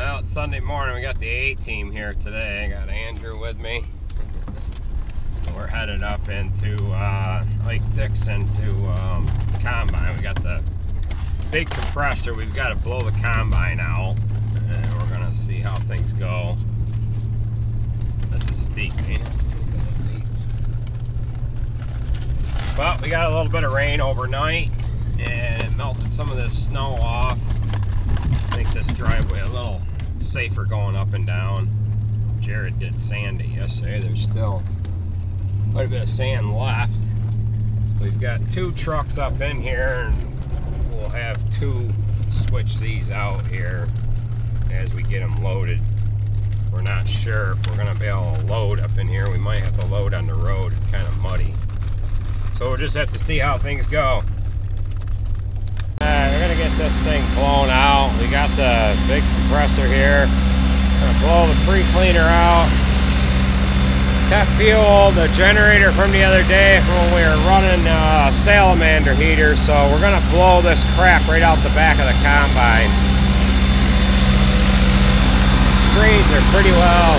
Well, it's Sunday morning. We got the A team here today. I got Andrew with me. We're headed up into uh, Lake Dixon to um, combine. We got the big compressor. We've got to blow the combine out, and we're gonna see how things go. This is steep, man. Steep. But we got a little bit of rain overnight, and it melted some of this snow off. Make this driveway a little safer going up and down. Jared did Sandy yesterday. There's still quite a bit of sand left. We've got two trucks up in here, and we'll have two switch these out here as we get them loaded. We're not sure if we're to be able to load up in here. We might have to load on the road. It's kind of muddy. So we'll just have to see how things go. Alright, we're gonna get this thing blown out. We got the big compressor here. Gonna blow the pre-cleaner out. That fuel, the generator from the other day from when we were running uh, salamander heater, so we're gonna blow this crap right out the back of the combine. Screens are pretty well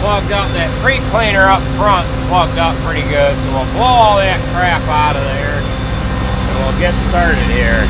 plugged up. That pre-cleaner up front's plugged up pretty good, so we'll blow all that crap out of there and we'll get started here.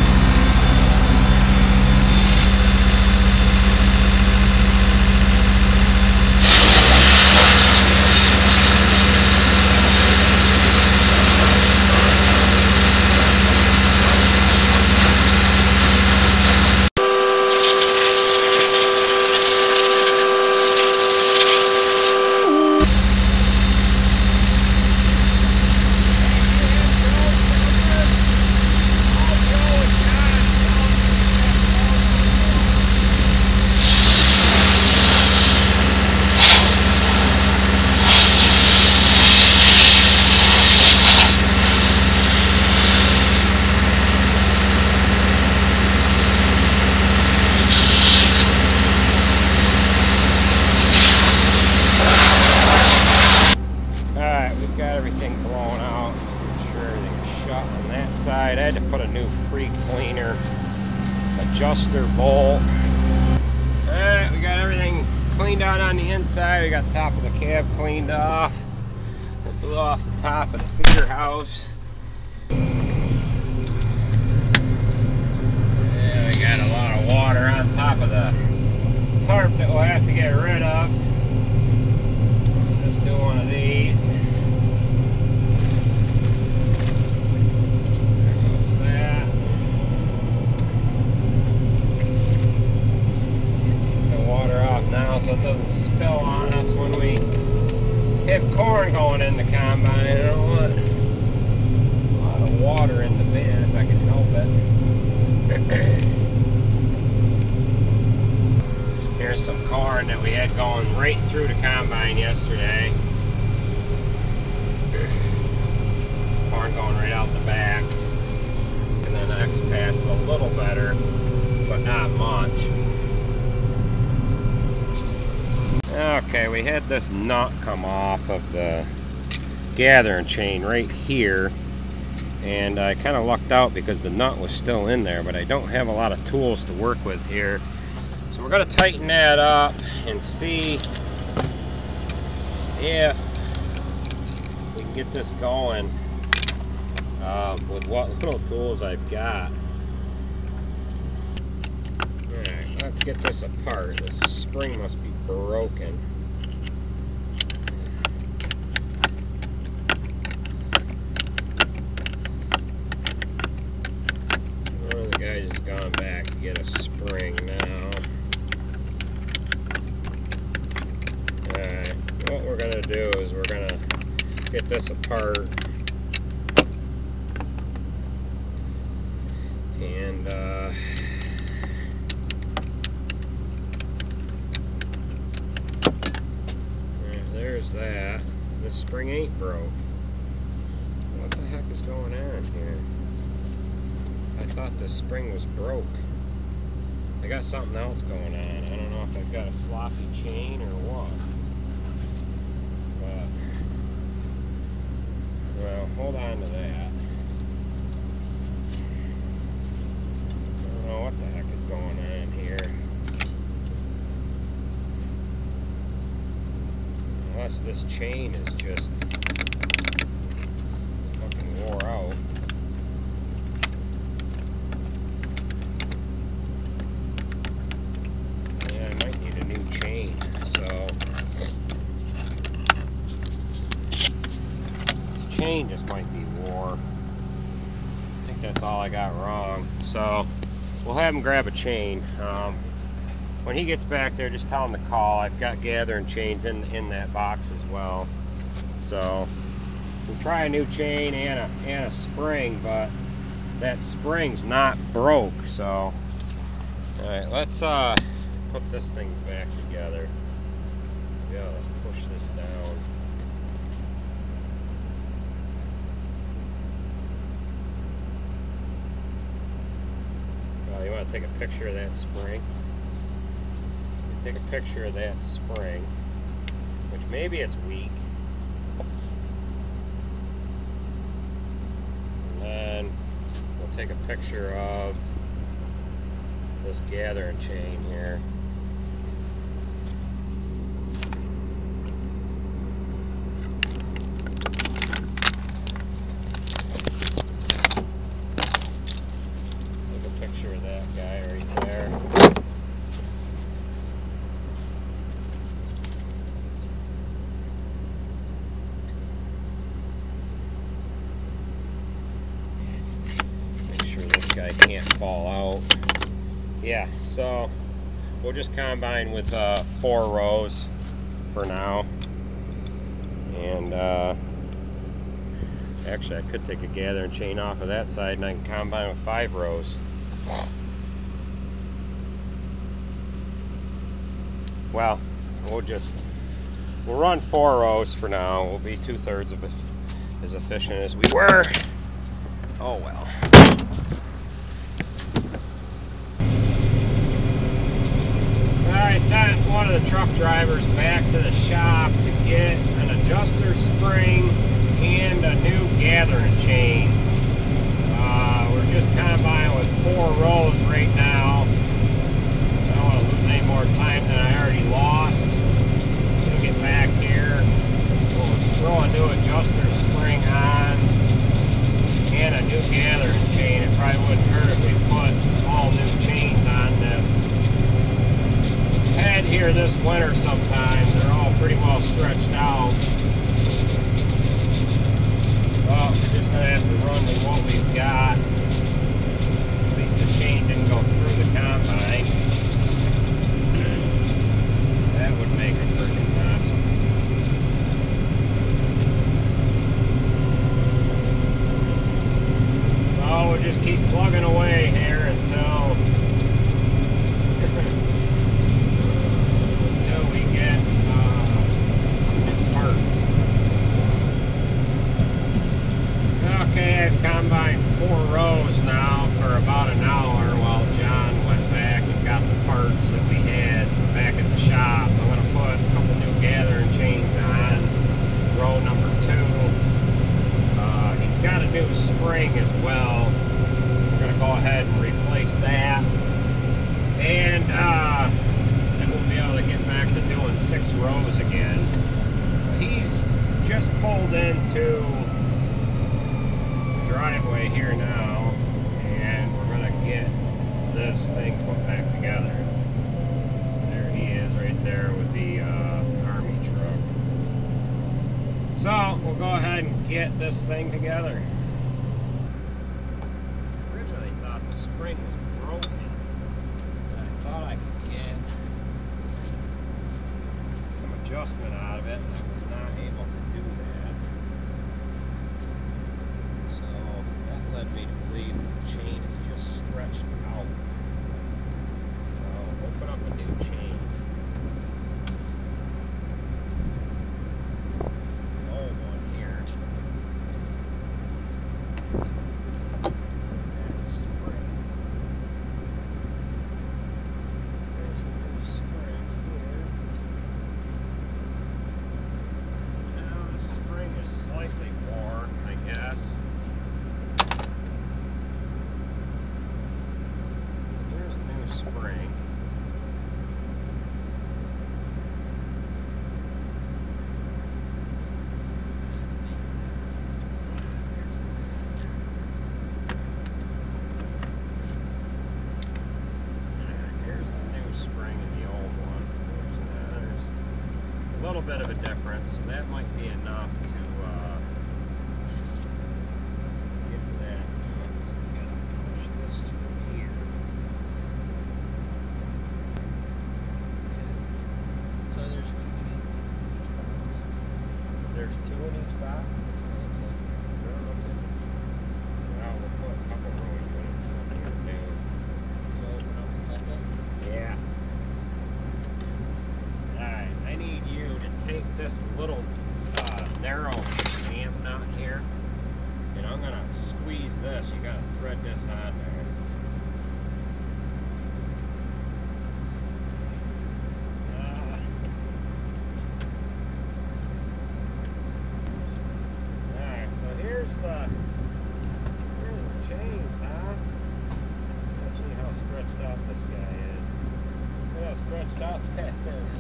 Alright, we've got everything blown out. Make sure everything's shut on that side. I had to put a new pre-cleaner adjuster bolt. Alright, we got everything cleaned out on the inside. We got the top of the cab cleaned off. It blew off the top of the feeder house. Yeah, we got a lot of water on top of the tarp that we'll have to get rid of. Let's do one of these. There goes that. The water off now so it doesn't spill on us when we have corn going in the combine. I don't want a lot of water in the bin if I can help it. Here's some corn that we had going right through the combine yesterday. Corn going right out the back. And then the next pass a little better, but not much. Okay, we had this nut come off of the gathering chain right here. And I kind of lucked out because the nut was still in there, but I don't have a lot of tools to work with here. So we're going to tighten that up and see if we can get this going uh, with what little tools I've got. Alright, let's get this apart. This spring must be broken. One of the guys has gone back to get a spring now. Alright, what we're gonna do is we're gonna get this apart. And uh, there's that. This spring ain't broke. What the heck is going on here? I thought this spring was broke. I got something else going on. I don't know if I've got a sloppy chain or what. time of that. I don't know what the heck is going on here. Unless this chain is just... grab a chain. Um, when he gets back there, just tell him to call. I've got gathering chains in in that box as well. So we'll try a new chain and a and a spring, but that spring's not broke. So all right, let's uh put this thing back together. Yeah, let's push this down. You want to take a picture of that spring? You take a picture of that spring, which maybe it's weak. And then we'll take a picture of this gathering chain here. Take a picture of that guy right there. Make sure this guy can't out. Yeah, so we'll just combine with uh, four rows for now. And uh, actually, I could take a gathering chain off of that side and I can combine with five rows. Well, we'll just we'll run four rows for now. We'll be two thirds of as efficient as we were. Oh well. I sent one of the truck drivers back to the shop to get an adjuster spring and a new gathering chain. Uh, we're just combining with four rows right now. I don't want to lose any more time than I already lost. We'll get back here. We'll throw a new adjuster spring on and a new gathering chain. It probably wouldn't hurt if we put all new chains on this head here this winter sometime. They're all pretty well stretched out. Well, we're just gonna have to run with what we've got. At least the chain didn't go through the combine. That would make a freaking mess. So we'll just keep plugging away here until until we get uh, some new parts. Okay, I've combined four rows now for about an hour while John went back and got the parts that we had back at the shop. I'm going to put a couple new gathering chains on row number two. Uh, he's got a new spring as well. We're going to go ahead and replace that. And uh, then we'll be able to get back to doing six rows again. He's just pulled into the driveway here now, and we're gonna get this thing put back together. There he is, right there with the uh, army truck. So we'll go ahead and get this thing together. so that might be enough. Uh, fuck. You're chains, huh? Let's see how stretched out this guy is. Look how stretched out that is.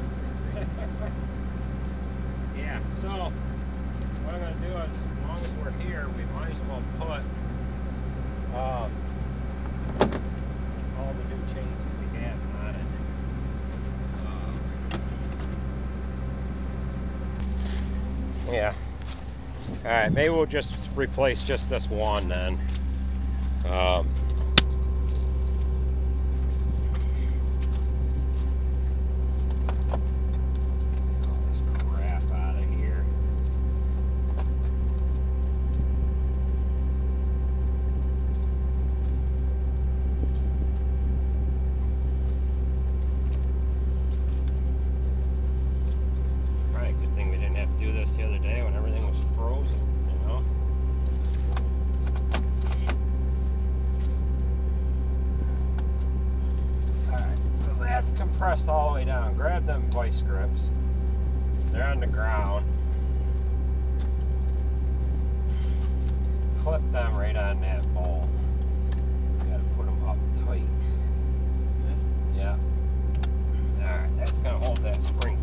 yeah, so what I'm going to do is, as long as we're here, we might as well put um, all the new chains that we have on it. Um, yeah. All right, maybe we'll just replace just this one then. Um, ice grips. They're on the ground. Clip them right on that bolt. You gotta put them up tight. Yeah. Alright, that's gonna hold that spring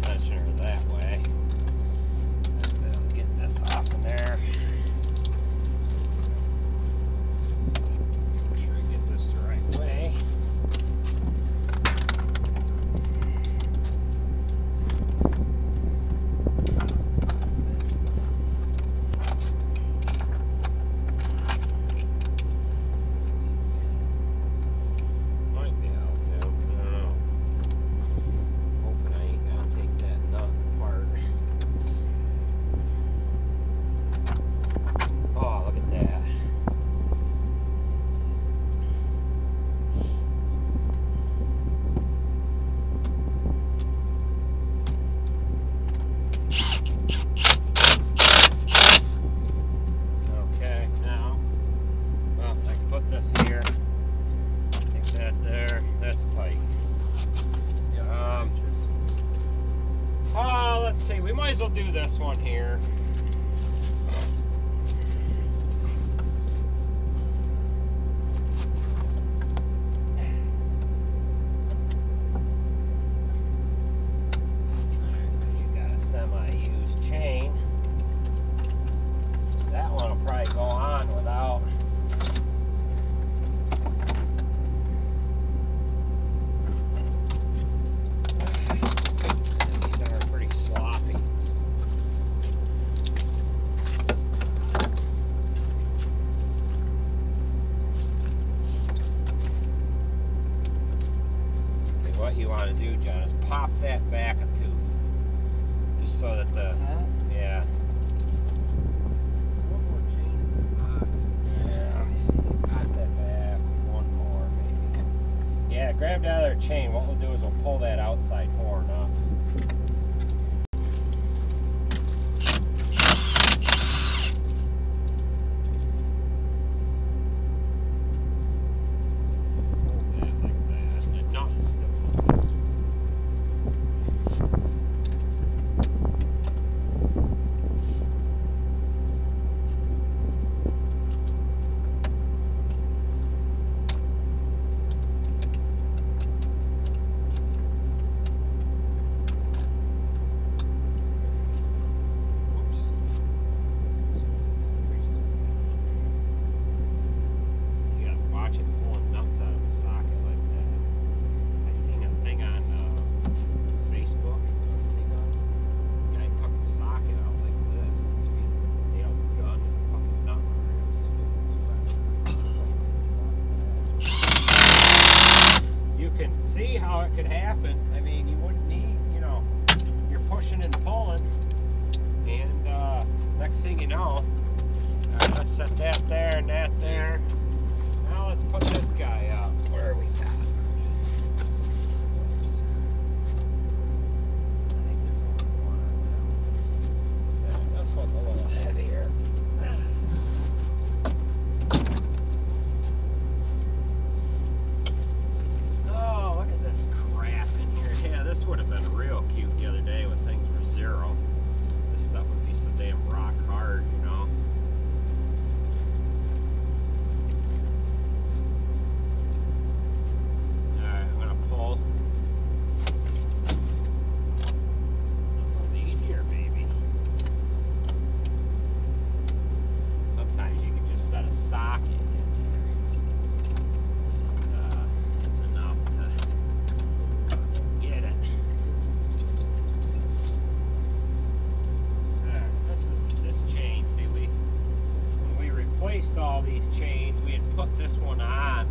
replaced all these chains, we had put this one on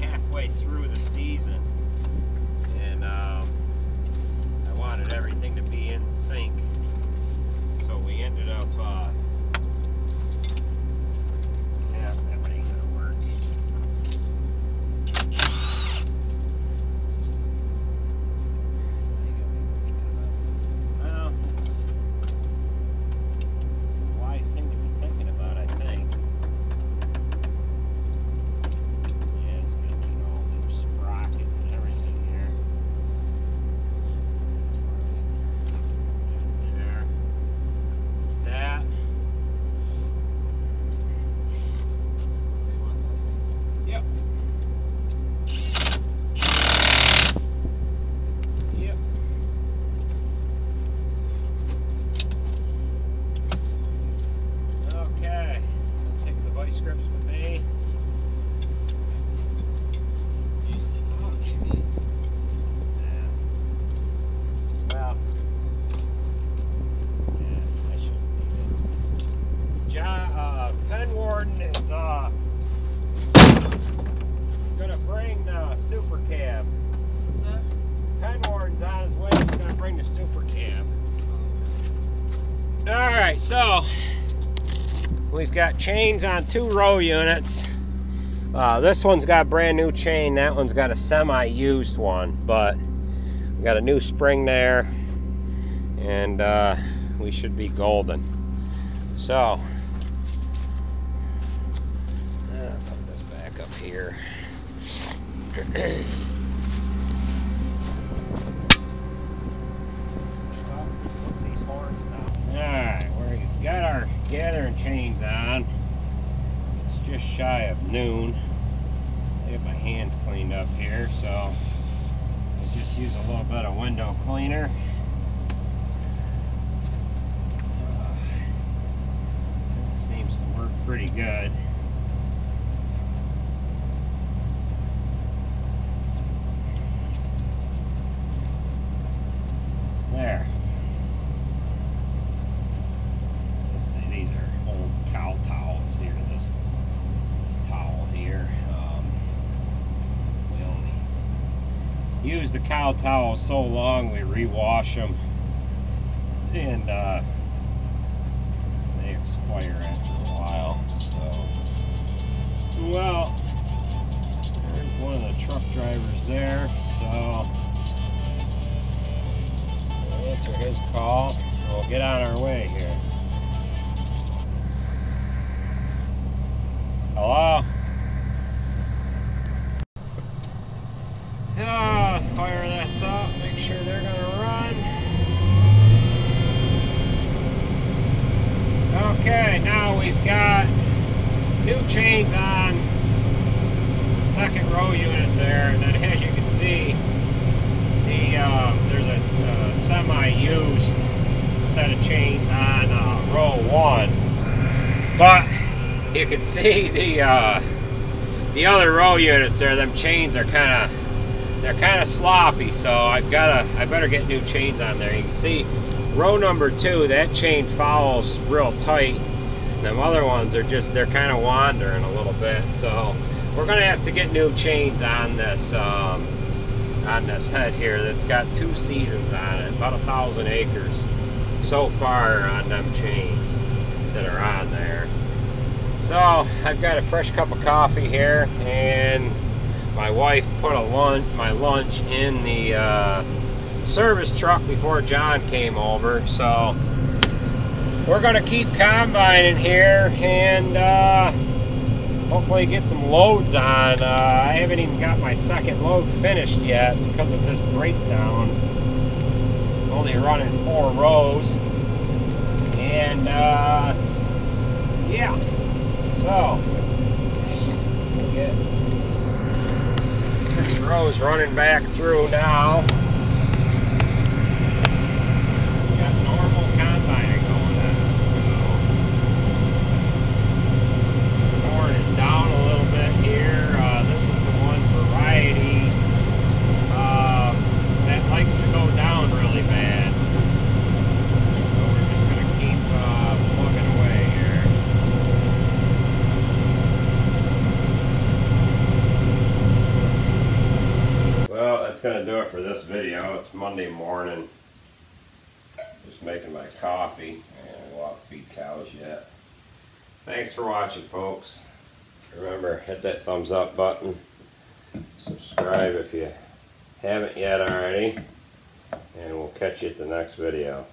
halfway through the season, and um, I wanted everything to be in sync. So we ended up. Uh, yeah, that one ain't gonna work. Well, it's, it's a wise thing to be thinking about, I think. Yeah, it's gonna need all new sprockets and everything here. There. That. Yep. Yep. Okay. I'll take the vice grips with me. Yeah. Well. Yeah, I shouldn't need it. John, uh, Penn Warden is, uh, gonna bring the super cab. Penn Warden's on his way. He's gonna bring the super cab. All right, so we've got chains on two row units. Uh, this one's got brand new chain. That one's got a semi-used one, but we got a new spring there, and uh, we should be golden. So, uh, put this back up here. Put these horns down. Alright, we've got our on. It's just shy of noon. I get my hands cleaned up here, so I just use a little bit of window cleaner. Uh, it seems to work pretty good. There. This- These are old cow towels here. This this towel here. Um, we only use the cow towels so long we rewash them, and uh, they expire after a while. So, well, there's one of the truck drivers there. So answer his call. We'll get on our way here. Hello? Ah, fire this up, make sure they're gonna run. Okay, now we've got new chains on second row unit there, and then as you can see, the uh, there's a semi-used set of chains on uh, row one, but you can see the uh, the other row units there. Them chains are kind of they're kind of sloppy, so I've gotta I better get new chains on there. You can see row number two that chain follows real tight. Them other ones are just they're kind of wandering a little bit, so we're gonna have to get new chains on this. Um, on this head here that's got two seasons on it, about a thousand acres so far on them chains that are on there. So I've got a fresh cup of coffee here, and my wife put a lunch, my lunch in the uh, service truck before John came over. So we're gonna keep combining here and uh, hopefully get some loads on. Uh, I haven't even got my second load finished yet because of this breakdown. Only running four rows, and uh, yeah. So get six rows running back through now. We got normal combining going on. So corn is down a little bit here. Uh, this is the one variety uh, that likes to go down really bad. So we're just gonna keep uh, plugging away here. Well, that's gonna do it for this video. It's Monday morning. Just making my coffee and I won't feed cows yet. Thanks for watching, folks. Remember, hit that thumbs up button. Subscribe if you haven't yet already. And we'll catch you at the next video.